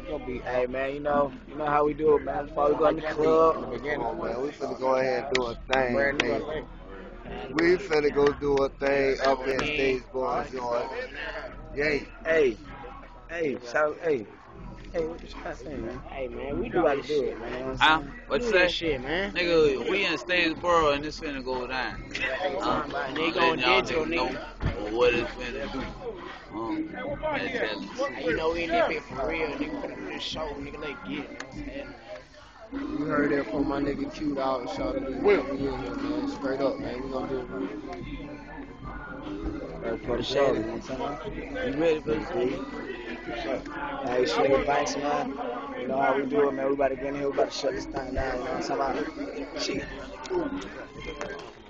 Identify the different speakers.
Speaker 1: like your beat.
Speaker 2: Hey man, you know, you know how we do it, man. Before we go in the club,
Speaker 3: Come on, man. We finna go ahead and do a thing,
Speaker 1: Brand new, I
Speaker 3: man. We finna go do a thing up in Stage Boys joint. Yay.
Speaker 2: hey, hey, shout, hey, hey, what you got to say, man?
Speaker 1: Hey man, we
Speaker 2: We
Speaker 1: do
Speaker 2: about to do it, man. You know what
Speaker 4: Huh?
Speaker 2: I'm saying?
Speaker 4: What
Speaker 1: Do
Speaker 4: you
Speaker 1: that
Speaker 4: say?
Speaker 1: shit, man.
Speaker 4: Nigga, we in Statesboro and it's finna go down. Um,
Speaker 1: And they
Speaker 4: I'm
Speaker 1: going digital, nigga.
Speaker 4: what it's finna do. Um, that's that.
Speaker 1: Hey, you know we in that bit for real, nigga. Finna do this show, nigga. Let's get it. man.
Speaker 5: You heard that from my nigga Q out and shot it in here, man. Straight up, man. We gonna do it. right.
Speaker 2: Right for the show, you know what I'm saying?
Speaker 4: You ready for this?
Speaker 2: Hey, Sugar Banks, man. You know how we do it, man. We about to get in here. We about to shut this thing down. You know what I'm talking about? Shit.